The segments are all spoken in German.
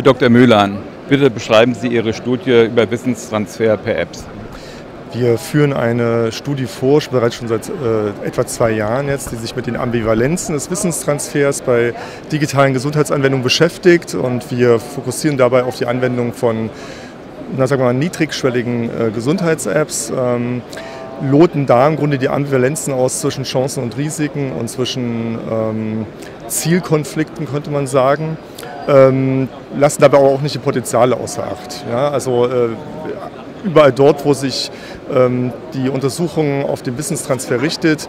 Herr Dr. Mühlern, bitte beschreiben Sie Ihre Studie über Wissenstransfer per Apps. Wir führen eine Studie vor, bereits schon seit äh, etwa zwei Jahren jetzt, die sich mit den Ambivalenzen des Wissenstransfers bei digitalen Gesundheitsanwendungen beschäftigt. Und wir fokussieren dabei auf die Anwendung von na, sagen wir mal, niedrigschwelligen äh, Gesundheits-Apps. Ähm, loten da im Grunde die Ambivalenzen aus zwischen Chancen und Risiken und zwischen ähm, Zielkonflikten, könnte man sagen. Ähm, lassen dabei auch nicht die Potenziale außer Acht. Ja? Also äh, überall dort, wo sich ähm, die Untersuchung auf den Wissenstransfer richtet,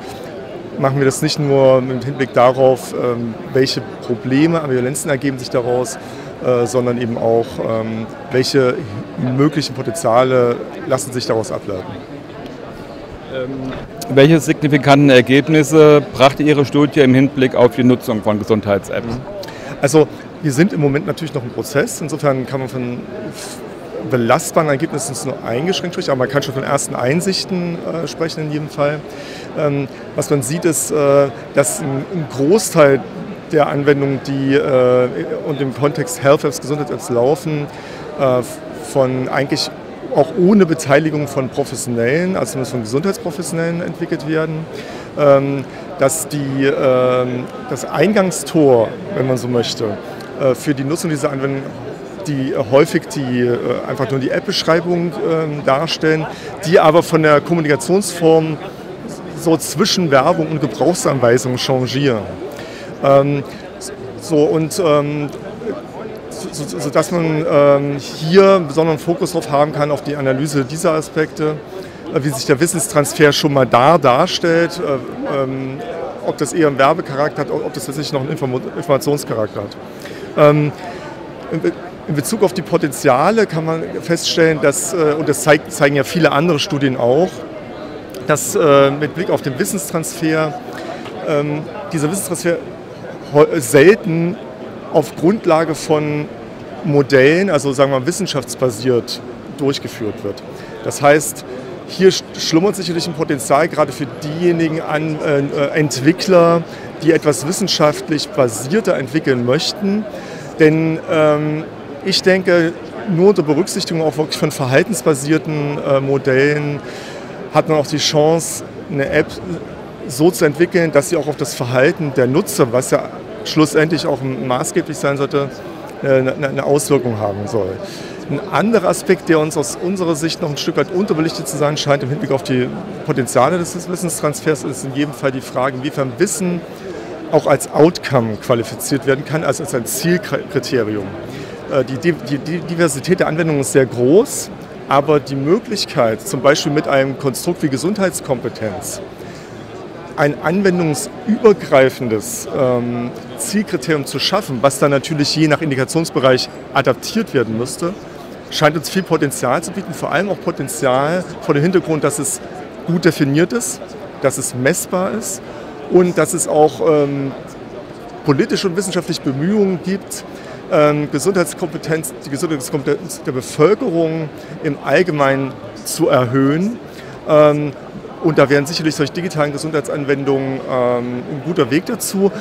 machen wir das nicht nur mit Hinblick darauf, ähm, welche Probleme, Ambivalenzen ergeben sich daraus, äh, sondern eben auch, ähm, welche möglichen Potenziale lassen sich daraus ableiten. Ähm, welche signifikanten Ergebnisse brachte Ihre Studie im Hinblick auf die Nutzung von Gesundheits-Apps? Also wir sind im Moment natürlich noch im Prozess. Insofern kann man von belastbaren Ergebnissen nur eingeschränkt sprechen, aber man kann schon von ersten Einsichten äh, sprechen in jedem Fall. Ähm, was man sieht, ist, äh, dass ein, ein, Großteil der Anwendungen, die äh, und im Kontext Health Apps, Gesundheits-Apps laufen, äh, von eigentlich auch ohne Beteiligung von Professionellen, also zumindest von Gesundheitsprofessionellen entwickelt werden. Ähm, dass die, ähm, das Eingangstor, wenn man so möchte, für die Nutzung dieser Anwendung die häufig die, äh, einfach nur die App-Beschreibung ähm, darstellen, die aber von der Kommunikationsform so zwischen Werbung und Gebrauchsanweisung changieren. so und sodass so, man ähm, hier besonderen Fokus darauf haben kann, auf die Analyse dieser Aspekte, äh, wie sich der Wissenstransfer schon mal da darstellt, äh, ähm, ob das eher einen Werbecharakter hat, ob das tatsächlich noch einen Informationscharakter hat. Ähm, in Bezug auf die Potenziale kann man feststellen, dass, äh, und das zeigen ja viele andere Studien auch, dass äh, mit Blick auf den Wissenstransfer ähm, dieser Wissenstransfer selten auf Grundlage von Modellen, also sagen wir mal wissenschaftsbasiert durchgeführt wird. Das heißt, hier schlummert sicherlich ein Potenzial gerade für diejenigen äh, Entwickler, die etwas wissenschaftlich basierter entwickeln möchten. Denn ähm, ich denke, nur unter Berücksichtigung auch wirklich von verhaltensbasierten äh, Modellen hat man auch die Chance, eine App so zu entwickeln, dass sie auch auf das Verhalten der Nutzer, was ja schlussendlich auch maßgeblich sein sollte, äh, eine Auswirkung haben soll. Ein anderer Aspekt, der uns aus unserer Sicht noch ein Stück weit unterbelichtet zu sein scheint im Hinblick auf die Potenziale des Wissenstransfers, ist in jedem Fall die Frage, inwiefern Wissen auch als Outcome qualifiziert werden kann, also als ein Zielkriterium. Äh, die, die, die Diversität der Anwendungen ist sehr groß, aber die Möglichkeit, zum Beispiel mit einem Konstrukt wie Gesundheitskompetenz, ein anwendungsübergreifendes ähm, Zielkriterium zu schaffen, was dann natürlich je nach Indikationsbereich adaptiert werden müsste, scheint uns viel Potenzial zu bieten, vor allem auch Potenzial vor dem Hintergrund, dass es gut definiert ist, dass es messbar ist und dass es auch ähm, politische und wissenschaftliche Bemühungen gibt, ähm, Gesundheitskompetenz, die Gesundheitskompetenz der Bevölkerung im Allgemeinen zu erhöhen. Ähm, und da wären sicherlich solche digitalen Gesundheitsanwendungen ähm, ein guter Weg dazu.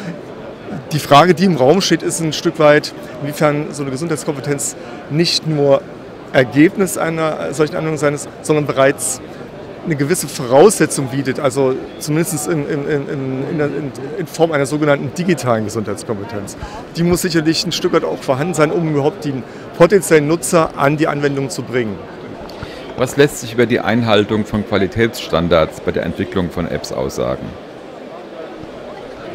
Die Frage, die im Raum steht, ist ein Stück weit, inwiefern so eine Gesundheitskompetenz nicht nur Ergebnis einer solchen Anwendung sein ist, sondern bereits eine gewisse Voraussetzung bietet, also zumindest in, in, in, in, Form einer sogenannten digitalen Gesundheitskompetenz. Die muss sicherlich ein Stück weit auch vorhanden sein, um überhaupt den potenziellen Nutzer an die Anwendung zu bringen. Was lässt sich über die Einhaltung von Qualitätsstandards bei der Entwicklung von Apps aussagen?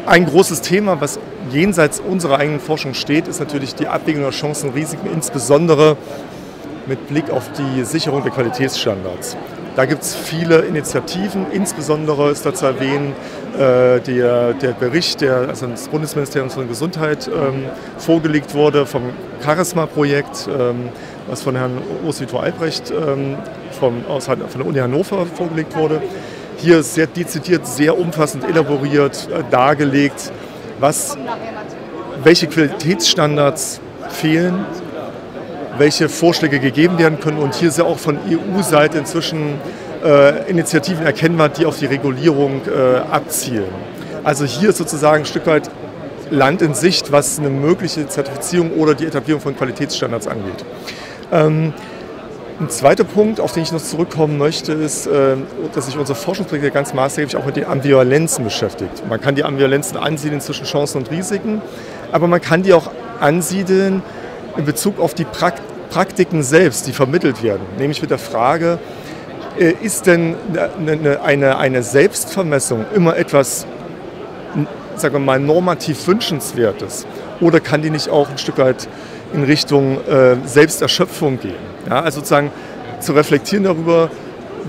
Ein großes Thema, was jenseits unserer eigenen Forschung steht, ist natürlich die Abwägung der Chancen und Risiken, insbesondere mit Blick auf die Sicherung der Qualitätsstandards. Da gibt es viele Initiativen, insbesondere ist da zu erwähnen äh, der, der Bericht, der also das Bundesministerium für Gesundheit ähm, vorgelegt wurde vom Charisma-Projekt. Ähm, was von Herrn Urs Vitor Albrecht ähm, vom, aus, von der Uni Hannover vorgelegt wurde. Hier sehr dezidiert, sehr umfassend elaboriert äh, dargelegt, was, welche Qualitätsstandards fehlen, welche Vorschläge gegeben werden können. Und hier ist ja auch von EU-Seite inzwischen äh, Initiativen erkennbar, die auf die Regulierung äh, abzielen. Also hier sozusagen ein Stück weit Land in Sicht, was eine mögliche Zertifizierung oder die Etablierung von Qualitätsstandards angeht. Ähm, ein zweiter Punkt, auf den ich noch zurückkommen möchte, ist, äh, dass sich unser Forschungsprojekt ganz maßgeblich auch mit den Ambivalenzen beschäftigt. Man kann die Ambivalenzen ansiedeln zwischen Chancen und Risiken, aber man kann die auch ansiedeln in Bezug auf die Praktiken selbst, die vermittelt werden. Nämlich mit der Frage, äh, ist denn eine, eine, eine Selbstvermessung immer etwas, sagen wir mal, normativ Wünschenswertes? Oder kann die nicht auch ein Stück weit in Richtung äh, Selbsterschöpfung gehen? Ja, also sozusagen zu reflektieren darüber,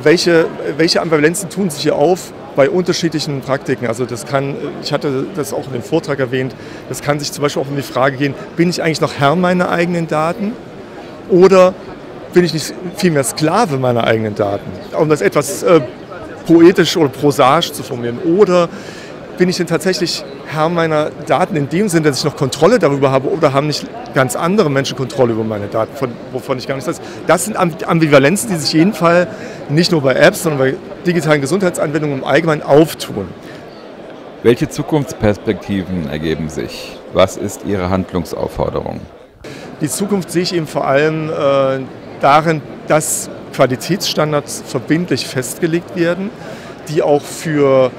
welche, welche Ambivalenzen tun sich hier auf bei unterschiedlichen Praktiken. Also das kann, ich hatte das auch in dem Vortrag erwähnt, das kann sich zum Beispiel auch um die Frage gehen, bin ich eigentlich noch Herr meiner eigenen Daten oder bin ich nicht vielmehr Sklave meiner eigenen Daten? Um das etwas äh, poetisch oder prosaisch zu formulieren. Oder bin ich denn tatsächlich Herr meiner Daten in dem Sinne, dass ich noch Kontrolle darüber habe oder haben nicht ganz andere Menschen Kontrolle über meine Daten, von, wovon ich gar nicht weiß. Das sind Ambivalenzen, die sich jeden Fall nicht nur bei Apps, sondern bei digitalen Gesundheitsanwendungen im Allgemeinen auftun. Welche Zukunftsperspektiven ergeben sich? Was ist Ihre Handlungsaufforderung? Die Zukunft sehe ich eben vor allem äh, darin, dass Qualitätsstandards verbindlich festgelegt werden, die auch für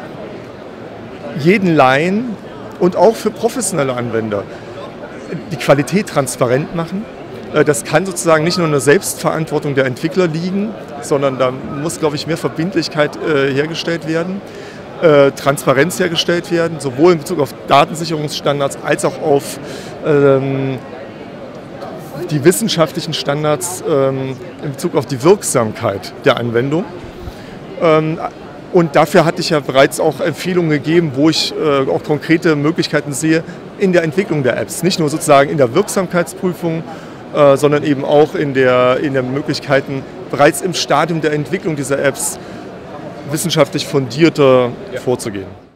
jeden Laien und auch für professionelle Anwender die Qualität transparent machen. Äh, das kann sozusagen nicht nur eine Selbstverantwortung der Entwickler liegen, sondern da muss, glaube ich, mehr Verbindlichkeit äh, hergestellt werden, äh, Transparenz hergestellt werden, sowohl in Bezug auf Datensicherungsstandards als auch auf ähm, die wissenschaftlichen Standards ähm, in Bezug auf die Wirksamkeit der Anwendung. Ähm, und dafür hatte ich ja bereits auch Empfehlungen gegeben, wo ich äh, auch konkrete Möglichkeiten sehe in der Entwicklung der Apps. Nicht nur sozusagen in der Wirksamkeitsprüfung, äh, sondern eben auch in der, in der Möglichkeiten, bereits im Stadium der Entwicklung dieser Apps wissenschaftlich fundierter ja. vorzugehen.